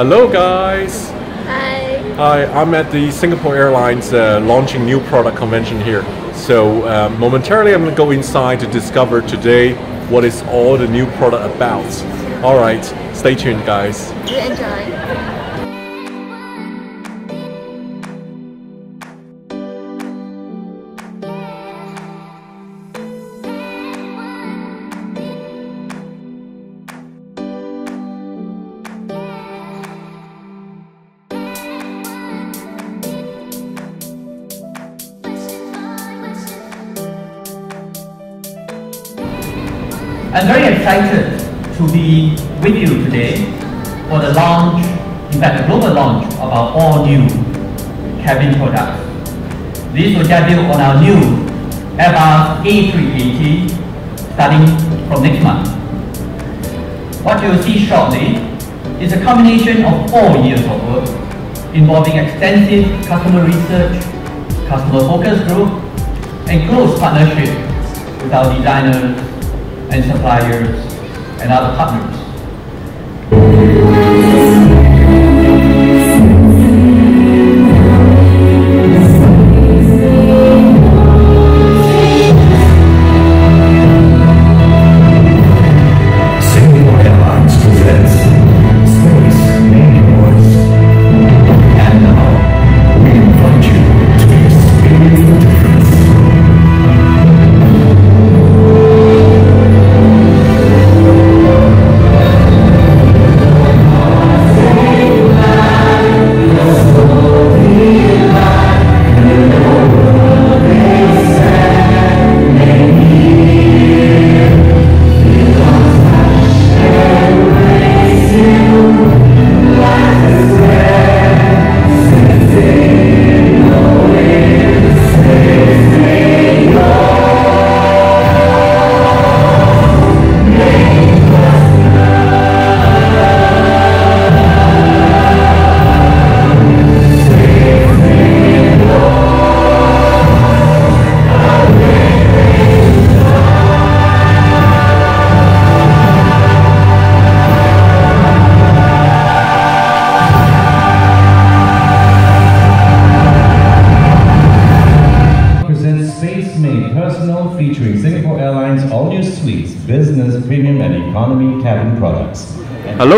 Hello, guys. Hi. Hi, I'm at the Singapore Airlines uh, launching new product convention here. So uh, momentarily, I'm going to go inside to discover today what is all the new product about. All right, stay tuned, guys. You enjoy. I'm very excited to be with you today for the launch, in fact, the global launch of our all new cabin products. This will debut on our new Airbus A380 starting from next month. What you'll see shortly is a combination of four years of work involving extensive customer research, customer focus group, and close partnership with our designers and suppliers and other partners.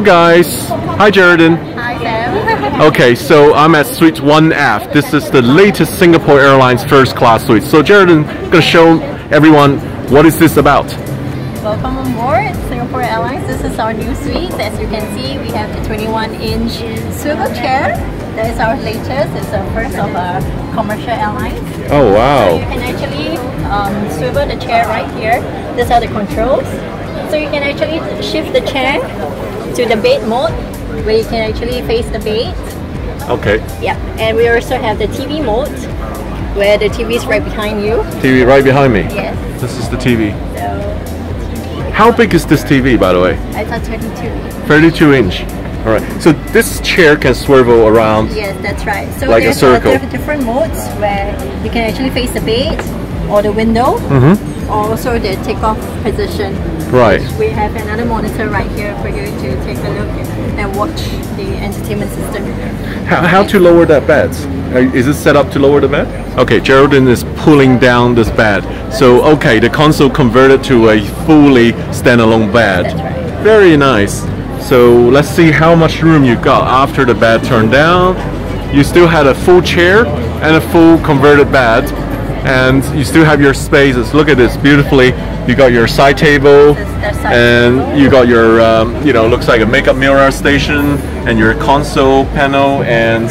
Hello, guys. Hi, Jordan. Hi, Sam. Okay, so I'm at Suite 1F. This is the latest Singapore Airlines first class suite. So, Jordan, gonna show everyone what is this about. Welcome on board Singapore Airlines. This is our new suite. As you can see, we have the 21-inch swivel chair. That is our latest. It's the first of our commercial airlines. Oh, So you can actually um, swivel the chair right here. These are the controls. So you can actually shift the chair to the bed mode, where you can actually face the bed. Okay, Yeah, and we also have the TV mode, where the TV is right behind you. TV right behind me. Yes. This is the TV. So How big is this TV, by the way? I thought 32. 32 inch. All right. So this chair can swivel around. Yes, that's right. So Like a there's circle. diff- different modes where you can actually face the bed or the window, Mm-hmm. or also the takeoff position. Right. We have another monitor right here for you to take a look and watch the entertainment system. How, how to lower that bed? Uh, Is it set up to lower the bed? Okay, Geraldine is pulling down this bed. So, okay, the console converted to a fully standalone bed. Right. Very nice. So, let's see how much room you got after the bed turned down. You still had a full chair and a full converted bed. And you still have your spaces. Look at this beautifully. You got your side table, This is the side and you got your, um, you know, looks like a makeup mirror station, and your console panel, and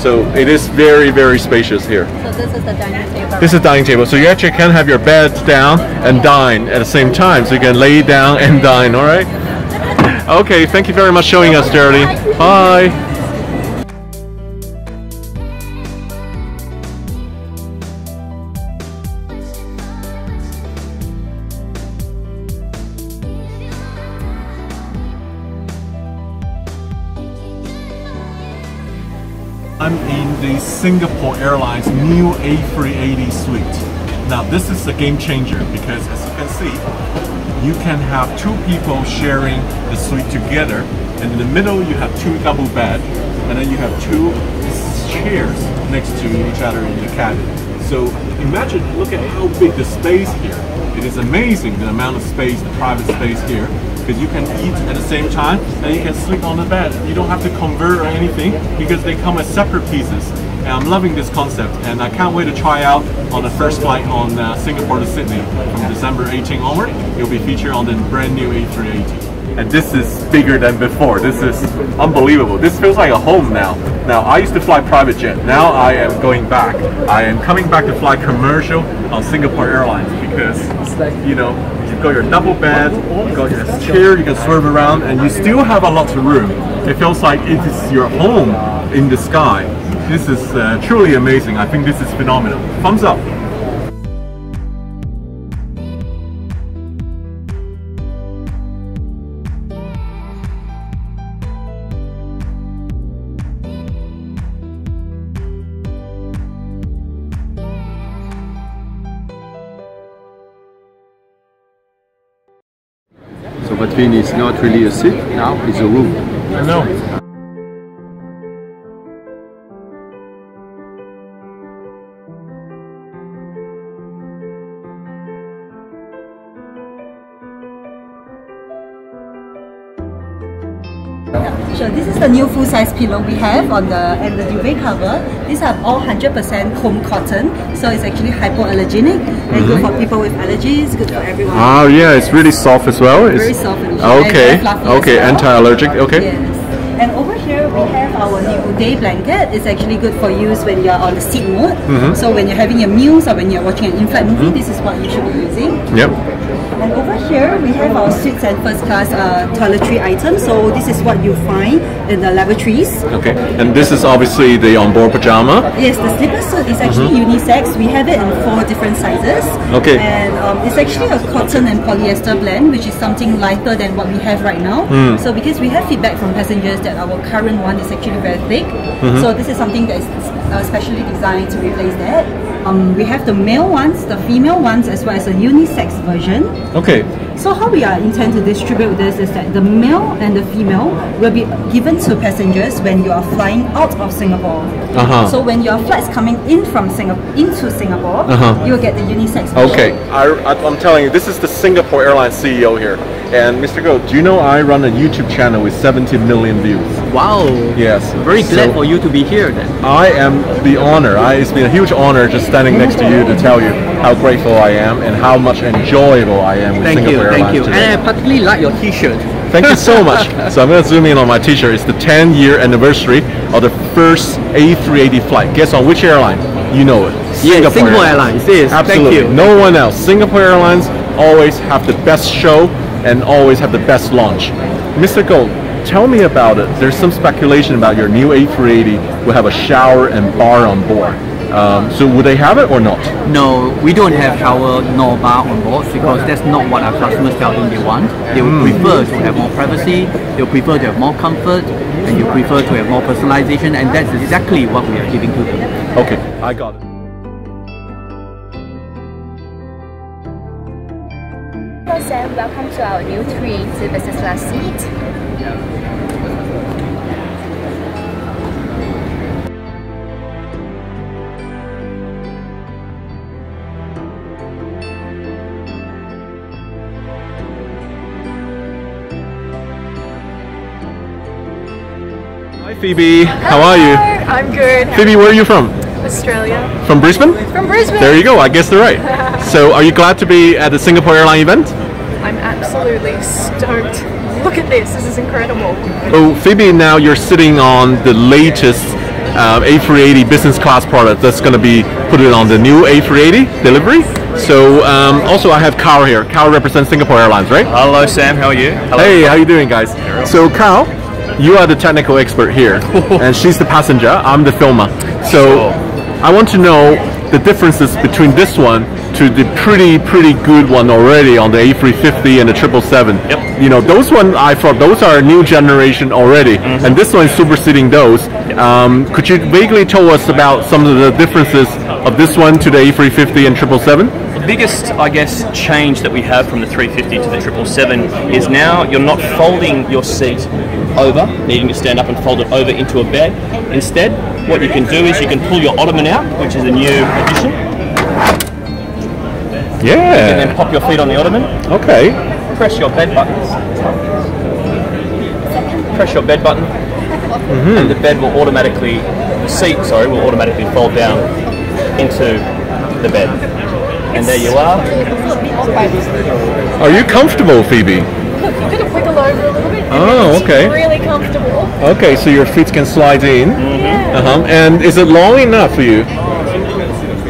so it is very, very spacious here. So this is the dining table. This is dining table, so you actually can have your bed down and dine at the same time, so you can lay down and dine. All right. Okay, thank you very much showing us, Geraldine. Bye. I'm in the Singapore Airlines new A380 suite. Now this is a game changer because as you can see, you can have two people sharing the suite together and in the middle you have two double bed and then you have two chairs next to each other in the cabin. So imagine, look at how big the space here. It is amazing the amount of space, the private space here, because you can eat at the same time and you can sleep on the bed. You don't have to convert or anything because they come as separate pieces. And I'm loving this concept and I can't wait to try out on the first flight on uh, Singapore to Sydney from December 18 onward. It'll be featured on the brand new A380 and this is bigger than before. This is unbelievable. This feels like a home now. Now, I used to fly private jet. Now I am going back. I am coming back to fly commercial on Singapore Airlines because, you know, you've got your double bed, you've got your chair, you can swerve around, and you still have a lot of room. It feels like it is your home in the sky. This is uh, truly amazing. I think this is phenomenal. Thumbs up. Between is not really a seat, now it's a room. I know. Sure, this is the new full-size pillow we have on the and the duvet cover. These are all 100% comb cotton, so it's actually hypoallergenic and good for mm-hmm. people with allergies, good for everyone. Oh yeah, it's really soft as well. It's Very soft and ah, Okay, fluffy as okay, well. anti-allergic. Okay. Yes. And over here we have our new day blanket. It's actually good for use when you're on the seat mode. Mm-hmm. So when you're having your meals or when you're watching an in-flight movie, mm-hmm. this is what you should be using. Yep. And over here, we have our suites and first class uh, toiletry items. So this is what you find in the lavatories. Okay. And this is obviously the onboard pajama. Yes, the slipper suit is actually unisex. We have it in four different sizes. Okay. And um, it's actually a cotton and polyester blend, which is something lighter than what we have right now. Hmm. So because we have feedback from passengers that our current one is actually very thick, Mm-hmm. so this is something that is uh, specially designed to replace that. Um, we have the male ones, the female ones, as well as a unisex version. Okay. So how we are intend to distribute this is that the male and the female will be given to passengers when you are flying out of Singapore. Uh-huh. So when your flight's coming in from Singapore into Singapore, Uh-huh. you will get the unisex. version. Okay. I, I, I'm telling you, this is the Singapore Airlines CEO here. And Mr. Goh, do you know I run a YouTube channel with 70 million views? Wow. Yes. Very glad for you to be here then. I am the honor. I, it's been a huge honor just standing next to you to tell you how grateful I am and how much enjoyable I am with Thank you, Singapore thank you. today. And I particularly like your t-shirt. Thank you so much. so I'm going to zoom in on my t-shirt. It's the 10 year anniversary of the first A380 flight. Guess on which airline? You know it. Yes, Singapore Airlines. Yes, thank Absolutely. you. No one else. Singapore Airlines always have the best show and always have the best launch. Mr. Gold, tell me about it. There's some speculation about your new A380 will have a shower and bar on board. Um, so would they have it or not? No, we don't have shower nor bar on board because that's not what our customers tell them they want. They would prefer to have more privacy, they would prefer to have more comfort, and you prefer to have more personalization, and that's exactly what we are giving to them. Okay, I got it. Sam, welcome to our new 380 business class seat. Hi Phoebe, how are you? I'm good. Phoebe, where are you from? Australia. From Brisbane? From Brisbane. There you go, I guess guessed it right. so are you glad to be at the Singapore Airline event? I'm absolutely stoked. Look at this. This is incredible. Oh, Phoebe, now you're sitting on the latest uh, A380 business class product that's going to be put in on the new A380 delivery. So um, also I have Carl here. Carl represents Singapore Airlines, right? Hello, Sam. How are you? Hello. Hey, how you doing, guys? So Carl, you are the technical expert here, and she's the passenger. I'm the filmer. So I want to know the differences between this one to the pretty pretty good one already on the A350 and the 777. Yep. You know, those one I thought those are new generation already, and this one is superseding those. Um, could you vaguely tell us about some of the differences of this one to the A350 and 777? The biggest, I guess, change that we have from the 350 to the 777 is now you're not folding your seat over, needing to stand up and fold it over into a bed. Instead, what you can do is you can pull your ottoman out, which is a new addition, and Yeah. then pop your feet on the ottoman, Okay. press your bed button, press your bed button, and the bed will automatically, the seat, sorry, will automatically fold down into the bed. And there you are. Are you comfortable, Phoebe? Look, you're going to wiggle over a little bit. Oh, it's okay. Really comfortable. Okay, so your feet can slide in. Uh-huh. And is it long enough for you?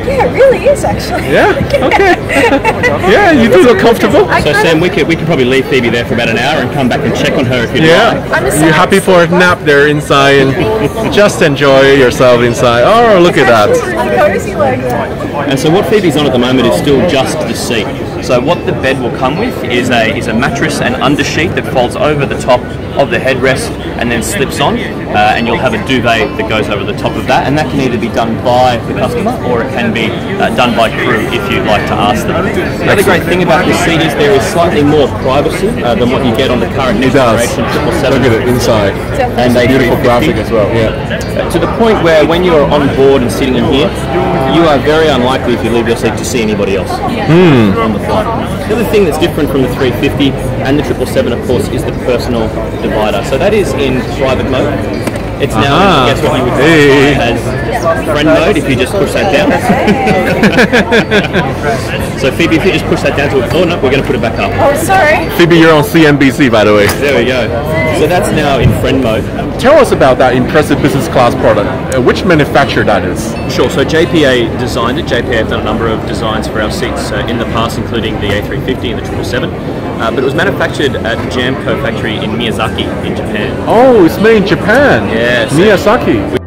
Yeah, it really is actually. Yeah. Okay. yeah, you do look comfortable. So Sam, we could we could probably leave Phoebe there for about an hour and come back and check on her if you'd Yeah. like. I'm a You happy for a nap there inside and just enjoy yourself inside. Oh, look at that. Really cozy like that. And so what Phoebe's on at the moment is still just the seat. So what the bed will come with is a is a mattress and undersheet that folds over the top of the headrest and then slips on, uh, and you'll have a duvet that goes over the top of that, and that can either be done by the customer or it can be uh, done by crew if you'd like to ask them. The other great thing about this seat is there is slightly more privacy uh, than what you get on the current next It does. generation triple seven. Look at it inside. And a Beautiful graphic as well. Yeah. Uh, to the point where when you're on board and sitting in here, you are very unlikely if you leave your seat to see anybody else on the flight. The other thing that's different from the 350 and the 777, of course, is the personal divider. So that is in private mode. It's now. I guess what you would Hey. as friend mode if you just push that down. so Phoebe, if you just push that down to a, oh no, we're going to put it back up. Oh, sorry. Phoebe, you're on CNBC, by the way. There we go. So that's now in friend mode. Tell us about that impressive business class product. Uh, which manufacturer that is? Sure. So JPA designed it. JPA have done a number of designs for our seats uh, in the past, including the A350 and the 777. Uh, but it was manufactured at Jamco factory in Miyazaki in Japan. Oh, it's made in Japan. Yes. Miyazaki.